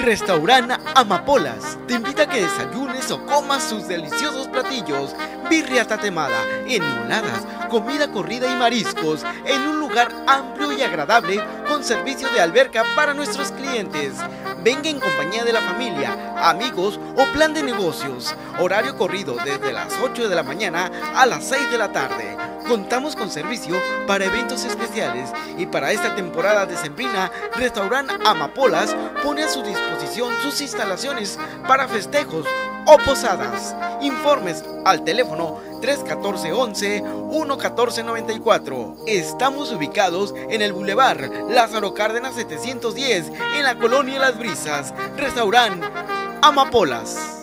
Restaurant Amapolas te invita a que desayunes o comas sus deliciosos platillos. Birria tatemada, enmoladas, comida corrida y mariscos en un lugar amplio y agradable con servicio de alberca para nuestros clientes. Venga en compañía de la familia, amigos o plan de negocios. Horario corrido desde las 8 de la mañana a las 6 de la tarde. Contamos con servicio para eventos especiales y para esta temporada de Sembrina, Restaurant Amapolas pone a su disposición sus instalaciones para festejos o posadas. Informes al teléfono 314 11 114 94. Estamos ubicados en el Boulevard Lázaro Cárdenas 710 en la colonia Las Brisas. Restaurant Amapolas.